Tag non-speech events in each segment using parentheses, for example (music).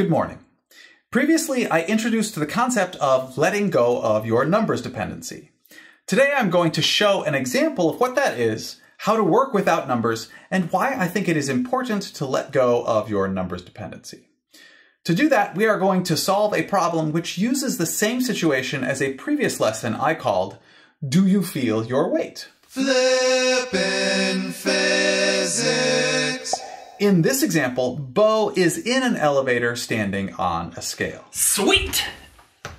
Good morning. Previously, I introduced the concept of letting go of your numbers dependency. Today, I'm going to show an example of what that is, how to work without numbers, and why I think it is important to let go of your numbers dependency. To do that, we are going to solve a problem which uses the same situation as a previous lesson I called, Do You Feel Your Weight? Flippin' physics. In this example, Bo is in an elevator standing on a scale. Sweet!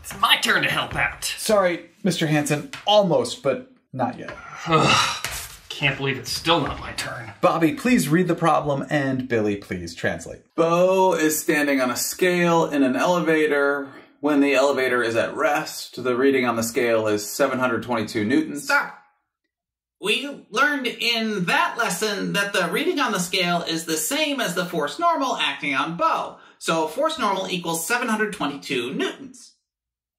It's my turn to help out. Sorry, Mr. Hansen, almost, but not yet. (sighs) Can't believe it's still not my turn. Bobby, please read the problem, and Billy, please translate. Bo is standing on a scale in an elevator. When the elevator is at rest, the reading on the scale is 722 newtons. Stop. We learned in that lesson that the reading on the scale is the same as the force normal acting on Bo. So force normal equals 722 newtons.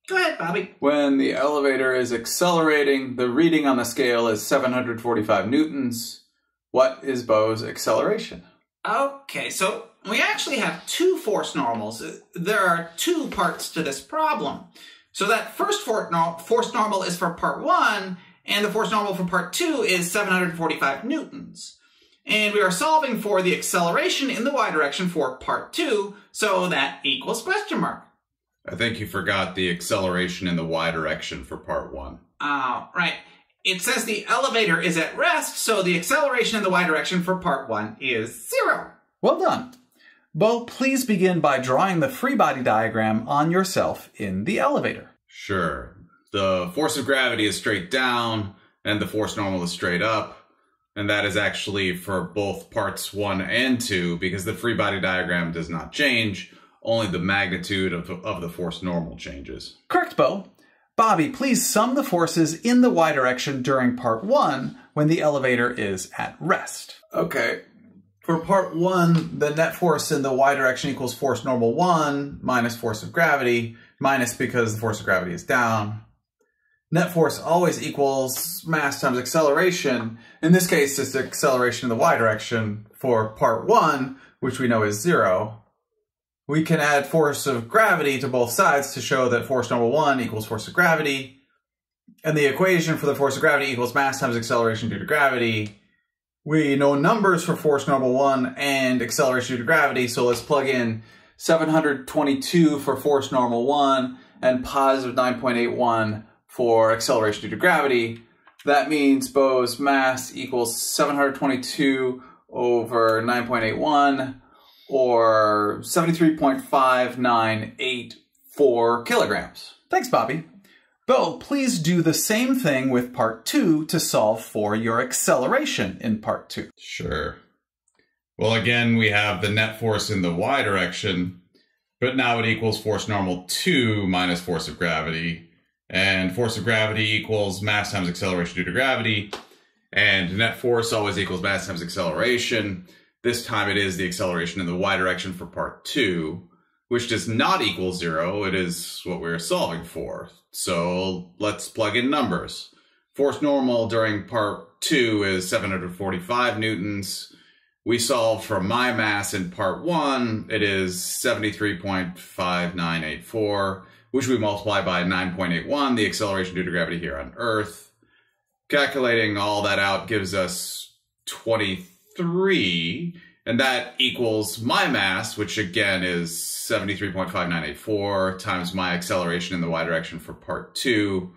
Go ahead, Bobby. When the elevator is accelerating, the reading on the scale is 745 newtons. What is Bo's acceleration? Okay, so we actually have two force normals. There are two parts to this problem. So that first force normal is for part one, and the force normal for part two is 745 newtons. And we are solving for the acceleration in the y direction for part two, so that equals question mark. I think you forgot the acceleration in the y direction for part one. Oh, right. It says the elevator is at rest, so the acceleration in the y direction for part one is zero. Well done. Bo, please begin by drawing the free body diagram on yourself in the elevator. Sure. The force of gravity is straight down, and the force normal is straight up. And that is actually for both parts one and two, because the free body diagram does not change, only the magnitude of, of the force normal changes. Correct, Bo. Bobby, please sum the forces in the y direction during part one when the elevator is at rest. Okay. For part one, the net force in the y direction equals force normal one minus force of gravity, minus because the force of gravity is down. Net force always equals mass times acceleration. In this case, it's the acceleration in the y direction for part one, which we know is zero. We can add force of gravity to both sides to show that force normal 1 equals force of gravity. And the equation for the force of gravity equals mass times acceleration due to gravity. We know numbers for force normal 1 and acceleration due to gravity, so let's plug in 722 for force normal 1 and positive 9.81 for acceleration due to gravity. That means Bo's mass equals 722 over 9.81 or 73.5984 kilograms. Thanks, Bobby. Bo, please do the same thing with part two to solve for your acceleration in part two. Sure. Well, again, we have the net force in the y direction, but now it equals force normal 2 minus force of gravity. And force of gravity equals mass times acceleration due to gravity. And net force always equals mass times acceleration. This time it is the acceleration in the y direction for part two, which does not equal zero. It is what we're solving for. So let's plug in numbers. Force normal during part two is 745 newtons. We solved for my mass in part one. It is 73.5984, which we multiply by 9.81, the acceleration due to gravity here on Earth. Calculating all that out gives us 23 and that equals my mass, which again is 73.5984 times my acceleration in the y direction for part two.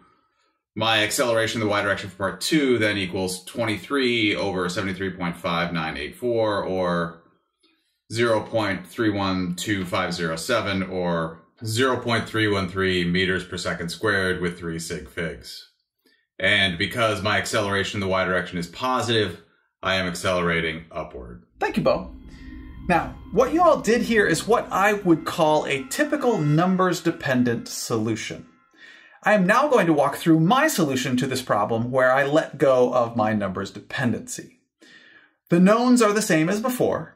My acceleration in the y direction for part two then equals 23 over 73.5984 or 0.312507 or 0.313 meters per second squared with three sig figs. And because my acceleration in the y direction is positive, I am accelerating upward. Thank you, Bo. Now, what you all did here is what I would call a typical numbers dependent solution. I am now going to walk through my solution to this problem where I let go of my numbers dependency. The knowns are the same as before.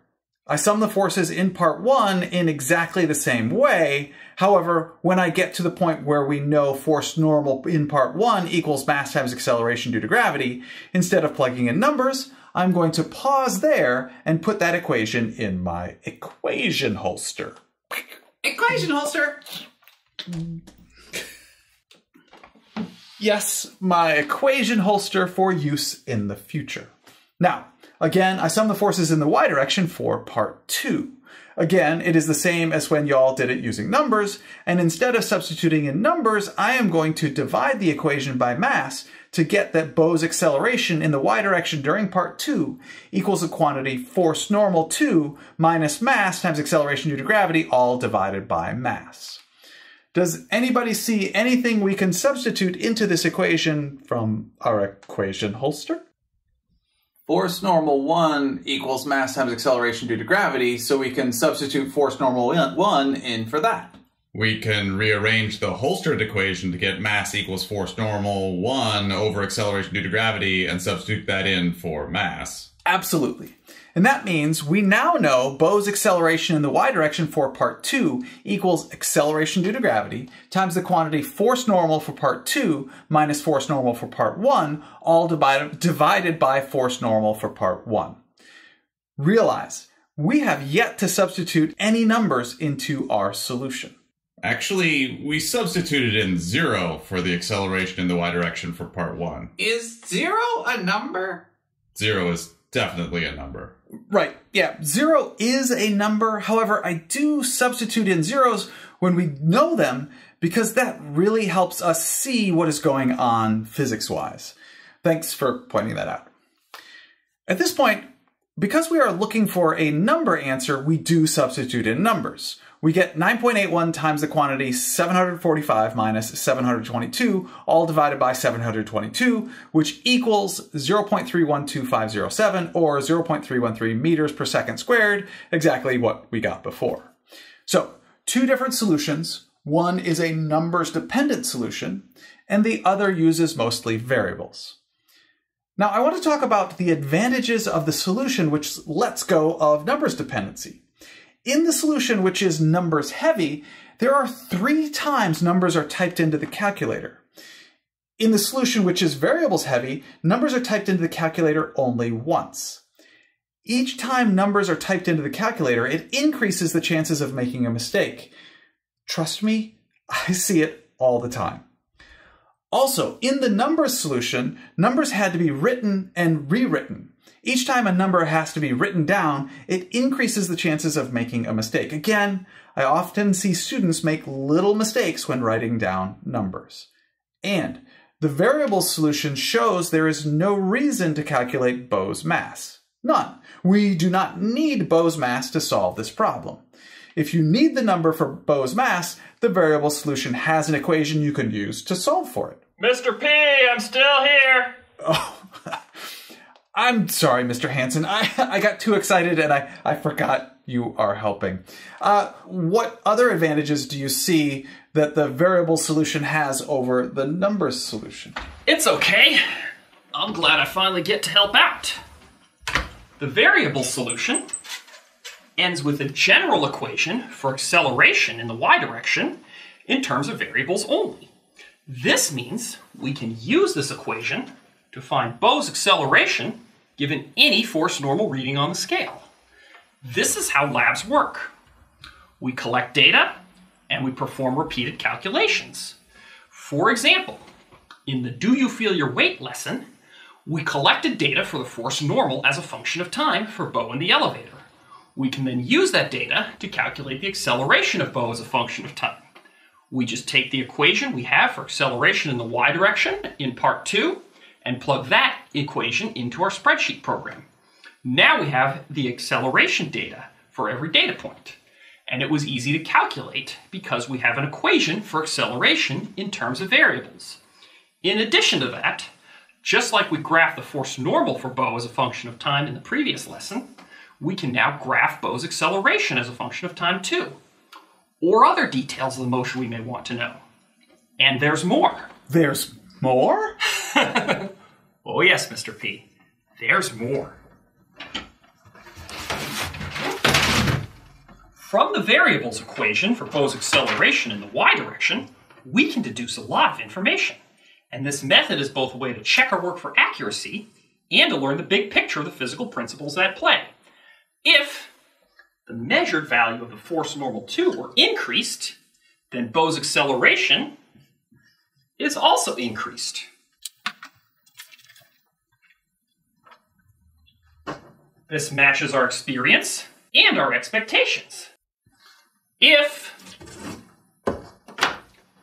I sum the forces in part one in exactly the same way. However, when I get to the point where we know force normal in part one equals mass times acceleration due to gravity, instead of plugging in numbers, I'm going to pause there and put that equation in my equation holster. Equation holster. Yes, my equation holster for use in the future. Now, again, I sum the forces in the y direction for part two. Again, it is the same as when y'all did it using numbers, and instead of substituting in numbers, I am going to divide the equation by mass to get that Bo's acceleration in the y direction during part 2 equals the quantity force normal 2 minus mass times acceleration due to gravity, all divided by mass. Does anybody see anything we can substitute into this equation from our equation holster? Force normal 1 equals mass times acceleration due to gravity, so we can substitute force normal 1 in for that. We can rearrange the holstered equation to get mass equals force normal 1 over acceleration due to gravity and substitute that in for mass. Absolutely. And that means we now know Bo's acceleration in the y direction for part 2 equals acceleration due to gravity times the quantity force normal for part 2 minus force normal for part 1, all divided, divided by force normal for part 1. Realize, we have yet to substitute any numbers into our solution. Actually, we substituted in zero for the acceleration in the y direction for part one. Is zero a number? Zero is definitely a number. Right, yeah, zero is a number. However, I do substitute in zeros when we know them because that really helps us see what is going on physics-wise. Thanks for pointing that out. At this point, because we are looking for a number answer, we do substitute in numbers we get 9.81 times the quantity 745 minus 722, all divided by 722, which equals 0.312507 or 0.313 meters per second squared, exactly what we got before. So two different solutions. One is a numbers dependent solution and the other uses mostly variables. Now I want to talk about the advantages of the solution which lets go of numbers dependency. In the solution, which is numbers heavy, there are three times numbers are typed into the calculator. In the solution, which is variables heavy, numbers are typed into the calculator only once. Each time numbers are typed into the calculator, it increases the chances of making a mistake. Trust me, (laughs) I see it all the time. Also, in the numbers solution, numbers had to be written and rewritten. Each time a number has to be written down, it increases the chances of making a mistake. Again, I often see students make little mistakes when writing down numbers. And the variable solution shows there is no reason to calculate Bo's mass. None. We do not need Bo's mass to solve this problem. If you need the number for Bo's mass, the variable solution has an equation you can use to solve for it. Mr. P, I'm still here. Oh, (laughs) I'm sorry, Mr. Hansen. I, (laughs) I got too excited and I, I forgot you are helping. Uh, what other advantages do you see that the variable solution has over the numbers solution? It's okay. I'm glad I finally get to help out. The variable solution ends with a general equation for acceleration in the y direction in terms of variables only. This means we can use this equation to find Bo's acceleration given any force normal reading on the scale. This is how labs work. We collect data and we perform repeated calculations. For example, in the Do You Feel Your Weight lesson, we collected data for the force normal as a function of time for Bo in the elevator. We can then use that data to calculate the acceleration of Bo as a function of time. We just take the equation we have for acceleration in the y direction in part 2 and plug that equation into our spreadsheet program. Now we have the acceleration data for every data point. And it was easy to calculate because we have an equation for acceleration in terms of variables. In addition to that, just like we graphed the force normal for Bo as a function of time in the previous lesson, we can now graph Bo's acceleration as a function of time too, or other details of the motion we may want to know. And there's more. There's more? (laughs) oh, yes, Mr. P. There's more. From the variables equation for Bo's acceleration in the y direction, we can deduce a lot of information. And this method is both a way to check our work for accuracy and to learn the big picture of the physical principles at play. If the measured value of the force normal 2 were increased, then Bo's acceleration is also increased. This matches our experience and our expectations. If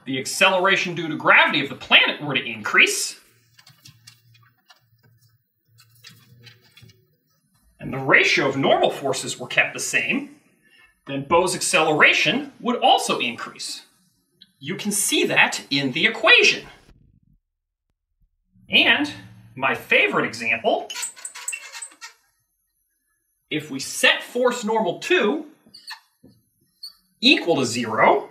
the acceleration due to gravity of the planet were to increase, and the ratio of normal forces were kept the same, then Bo's acceleration would also increase. You can see that in the equation. And my favorite example, if we set force normal 2 equal to 0,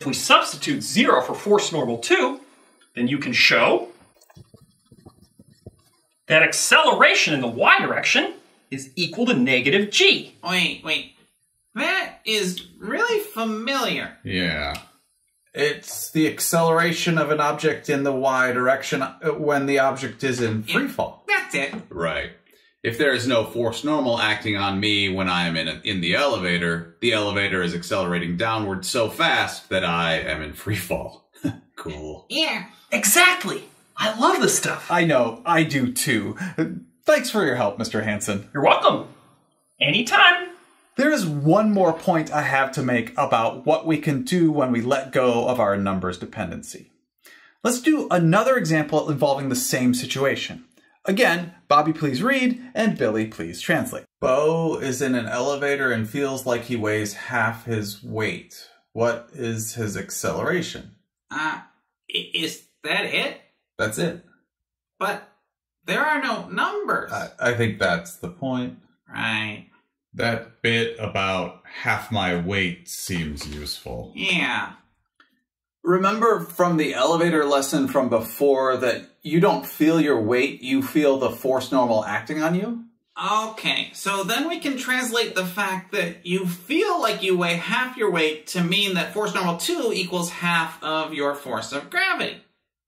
If we substitute 0 for force normal 2, then you can show that acceleration in the y direction is equal to negative g. Wait, wait. That is really familiar. Yeah. It's the acceleration of an object in the y direction uh, when the object is in free fall. That's it. Right. If there is no force normal acting on me when I am in, a, in the elevator, the elevator is accelerating downward so fast that I am in free fall. (laughs) cool. Yeah. Exactly. I love this stuff. I know, I do too. Thanks for your help, Mr. Hansen. You're welcome. Anytime. There is one more point I have to make about what we can do when we let go of our numbers dependency. Let's do another example involving the same situation. Again, Bobby please read and Billy please translate. Bo is in an elevator and feels like he weighs half his weight. What is his acceleration? Uh, is that it? That's it. But there are no numbers. I, I think that's the point. right. That bit about half my weight seems useful. Yeah. Remember from the elevator lesson from before that you don't feel your weight, you feel the force normal acting on you? Okay, so then we can translate the fact that you feel like you weigh half your weight to mean that force normal 2 equals half of your force of gravity.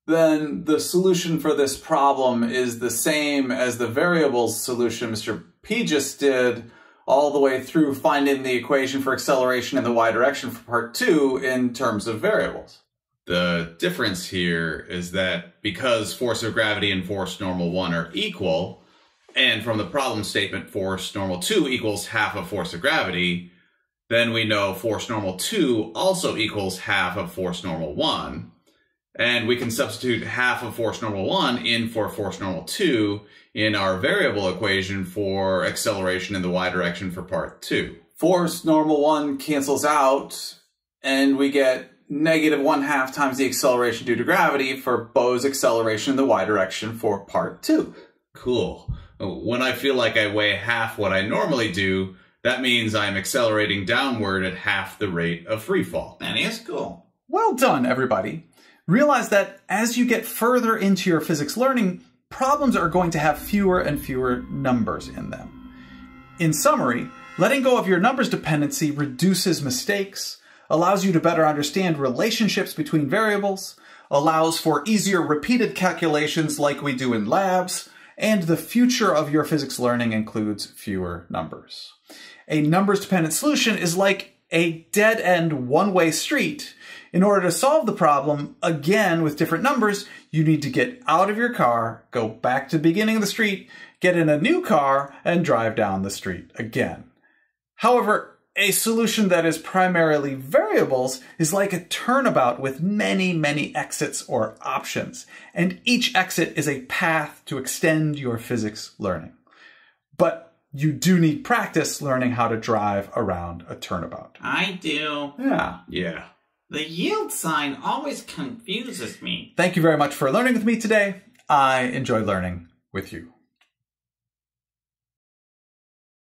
Then the solution for this problem is the same as the variables solution Mr. P just did all the way through finding the equation for acceleration in the y direction for part two in terms of variables. The difference here is that because force of gravity and force normal 1 are equal, and from the problem statement force normal 2 equals half of force of gravity, then we know force normal 2 also equals half of force normal 1. And we can substitute half of force normal 1 in for force normal 2 in our variable equation for acceleration in the y direction for part 2. Force normal one cancels out, and we get negative one half times the acceleration due to gravity for Bo's acceleration in the y direction for part two. Cool. When I feel like I weigh half what I normally do, that means I'm accelerating downward at half the rate of free fall. That is cool. Well done, everybody. Realize that as you get further into your physics learning, problems are going to have fewer and fewer numbers in them. In summary, letting go of your numbers dependency reduces mistakes, allows you to better understand relationships between variables, allows for easier repeated calculations like we do in labs, and the future of your physics learning includes fewer numbers. A numbers dependent solution is like a dead end one way street. In order to solve the problem, again with different numbers, you need to get out of your car, go back to the beginning of the street, get in a new car, and drive down the street again. However, a solution that is primarily variables is like a turnabout with many, many exits or options, and each exit is a path to extend your physics learning. But you do need practice learning how to drive around a turnabout. I do. Yeah. Yeah. The yield sign always confuses me. Thank you very much for learning with me today. I enjoy learning with you.